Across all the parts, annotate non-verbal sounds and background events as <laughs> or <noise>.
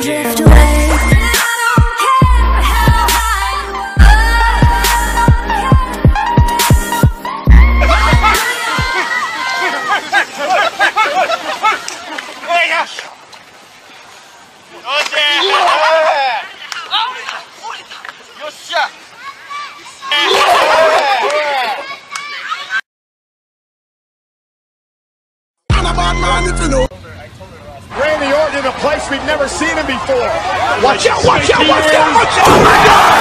drift away. Orton in a place we've never seen him before. Watch out, watch out, watch out, watch out. Oh my God!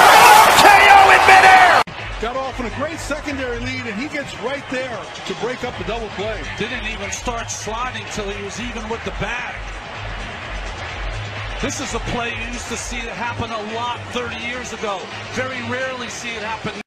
KO in midair! Got off in a great secondary lead, and he gets right there to break up the double play. Didn't even start sliding till he was even with the bag. This is a play you used to see it happen a lot 30 years ago. Very rarely see it happen.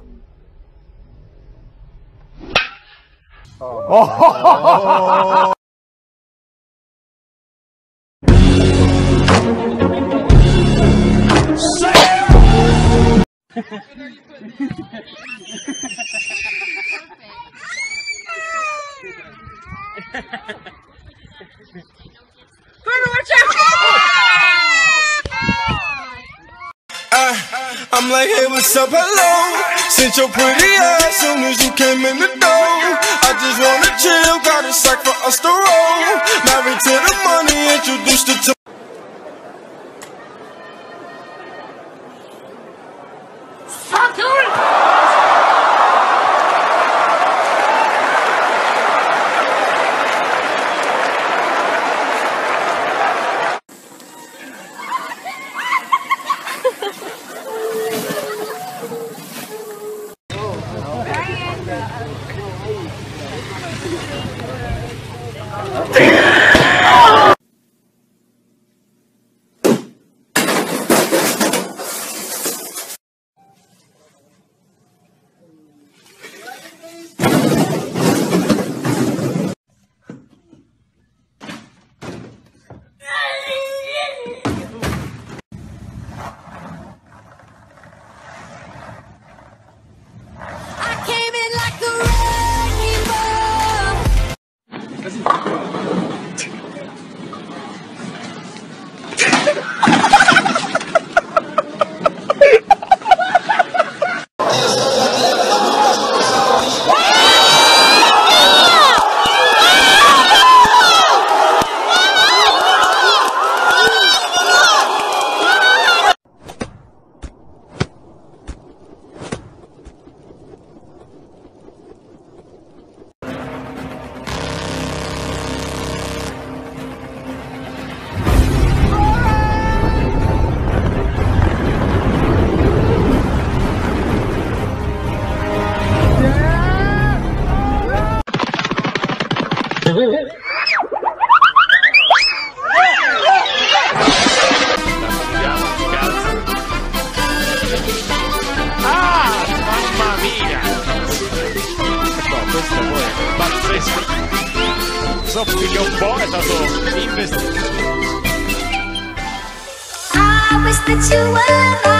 Oh. oh. <laughs> Perfect. <laughs> <laughs> I'm like, hey, what's up, hello? Since your pretty ass soon as you came in the door. I just wanna chill, got a sack for us to roll. Married to the I <laughs> Stato investito. I wish that you were.